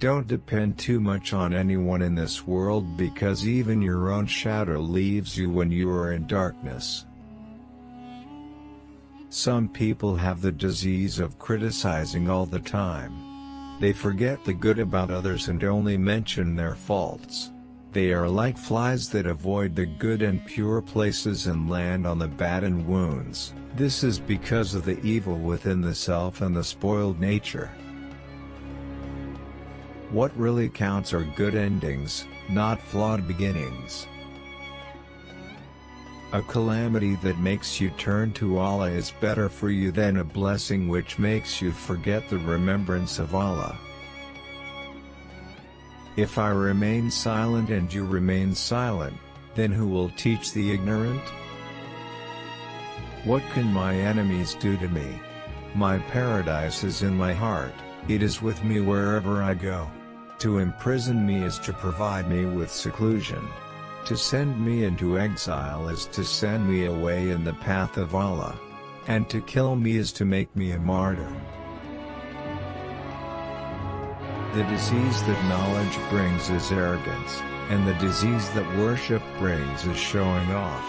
Don't depend too much on anyone in this world because even your own shadow leaves you when you are in darkness. Some people have the disease of criticizing all the time. They forget the good about others and only mention their faults. They are like flies that avoid the good and pure places and land on the bad and wounds. This is because of the evil within the self and the spoiled nature. What really counts are good endings, not flawed beginnings. A calamity that makes you turn to Allah is better for you than a blessing which makes you forget the remembrance of Allah. If I remain silent and you remain silent, then who will teach the ignorant? What can my enemies do to me? My paradise is in my heart, it is with me wherever I go. To imprison me is to provide me with seclusion. To send me into exile is to send me away in the path of Allah. And to kill me is to make me a martyr. The disease that knowledge brings is arrogance, and the disease that worship brings is showing off.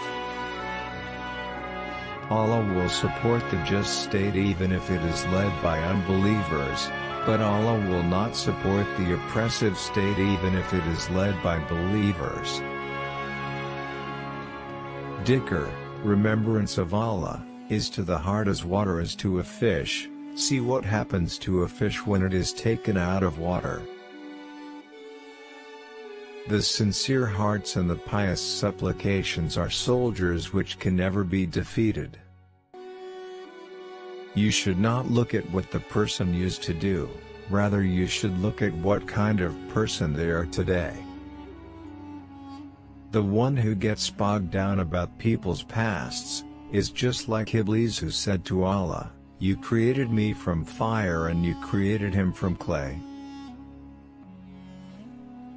Allah will support the just state even if it is led by unbelievers, but Allah will not support the oppressive state even if it is led by believers. Dhikr, remembrance of Allah, is to the heart as water is to a fish, see what happens to a fish when it is taken out of water. The sincere hearts and the pious supplications are soldiers which can never be defeated. You should not look at what the person used to do, rather you should look at what kind of person they are today. The one who gets bogged down about people's pasts, is just like Iblis who said to Allah, You created me from fire and you created him from clay.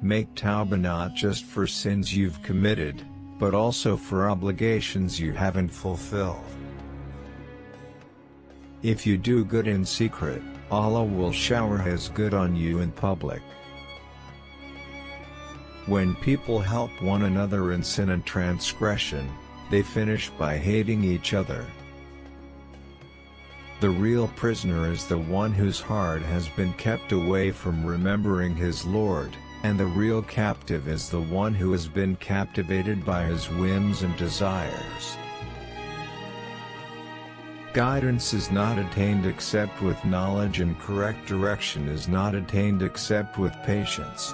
Make tawbah not just for sins you've committed, but also for obligations you haven't fulfilled. If you do good in secret, Allah will shower His good on you in public. When people help one another in sin and transgression, they finish by hating each other. The real prisoner is the one whose heart has been kept away from remembering his Lord, and the real captive is the one who has been captivated by his whims and desires. Guidance is not attained except with knowledge and correct direction is not attained except with patience.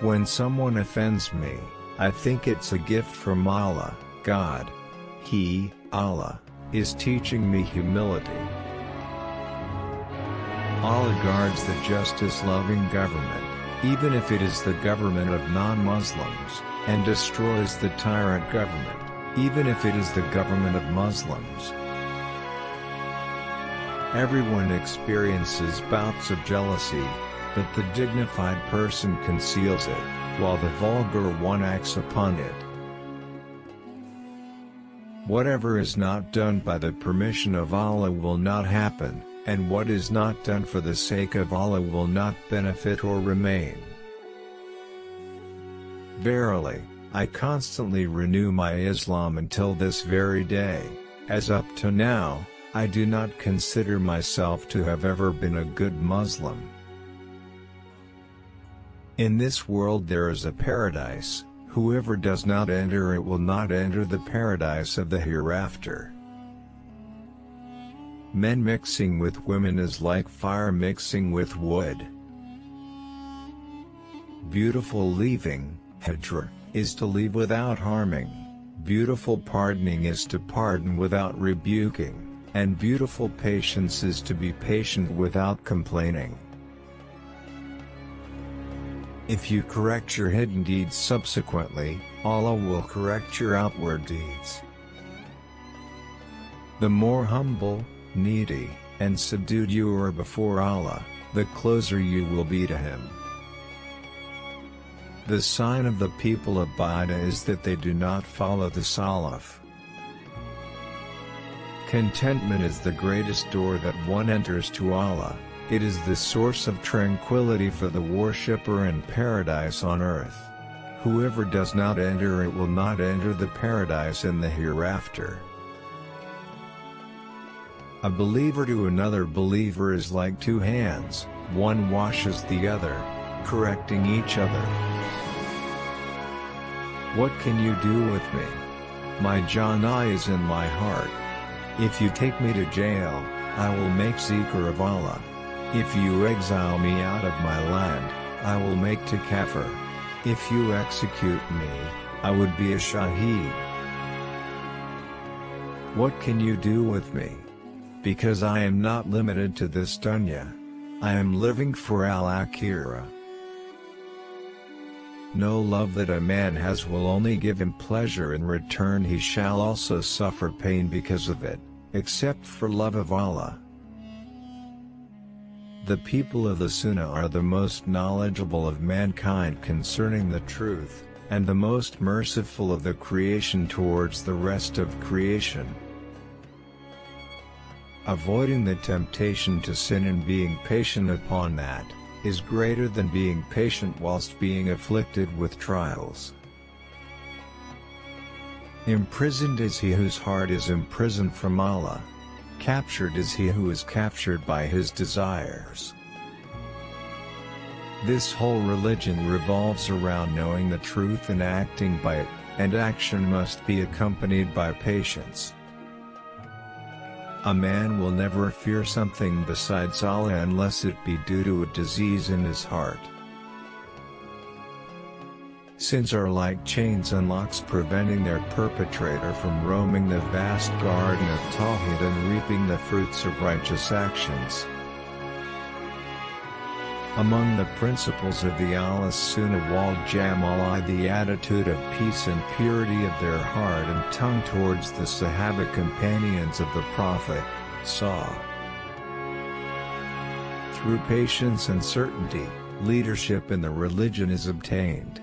When someone offends me, I think it's a gift from Allah, God. He, Allah, is teaching me humility. Allah guards the justice-loving government, even if it is the government of non-Muslims, and destroys the tyrant government even if it is the government of Muslims. Everyone experiences bouts of jealousy, but the dignified person conceals it, while the vulgar one acts upon it. Whatever is not done by the permission of Allah will not happen, and what is not done for the sake of Allah will not benefit or remain. Verily, I constantly renew my Islam until this very day, as up to now, I do not consider myself to have ever been a good Muslim. In this world there is a paradise, whoever does not enter it will not enter the paradise of the hereafter. Men mixing with women is like fire mixing with wood. Beautiful leaving, hajr is to leave without harming. Beautiful pardoning is to pardon without rebuking, and beautiful patience is to be patient without complaining. If you correct your hidden deeds subsequently, Allah will correct your outward deeds. The more humble, needy, and subdued you are before Allah, the closer you will be to Him. The sign of the people of Bida is that they do not follow the Salaf. Contentment is the greatest door that one enters to Allah, It is the source of tranquility for the worshipper and paradise on earth. Whoever does not enter it will not enter the paradise in the hereafter. A believer to another believer is like two hands, one washes the other, correcting each other. What can you do with me? My Jannah is in my heart. If you take me to jail, I will make zikr of Allah. If you exile me out of my land, I will make to kafir. If you execute me, I would be a shaheed. What can you do with me? Because I am not limited to this dunya. I am living for al-akhirah. No love that a man has will only give him pleasure in return he shall also suffer pain because of it, except for love of Allah. The people of the Sunnah are the most knowledgeable of mankind concerning the truth, and the most merciful of the creation towards the rest of creation. Avoiding the temptation to sin and being patient upon that, is greater than being patient whilst being afflicted with trials. Imprisoned is he whose heart is imprisoned from Allah. Captured is he who is captured by his desires. This whole religion revolves around knowing the truth and acting by it, and action must be accompanied by patience. A man will never fear something besides Allah unless it be due to a disease in his heart. Sins are like chains and locks preventing their perpetrator from roaming the vast garden of Tawhid and reaping the fruits of righteous actions. Among the principles of the Ahlus Sunnah wal Jama'ah the attitude of peace and purity of their heart and tongue towards the Sahaba companions of the Prophet, saw. Through patience and certainty, leadership in the religion is obtained.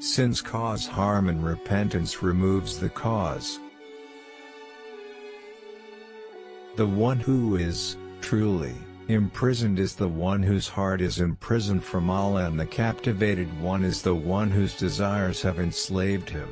Sins cause harm and repentance removes the cause. The one who is, truly, imprisoned is the one whose heart is imprisoned from Allah and the captivated one is the one whose desires have enslaved him.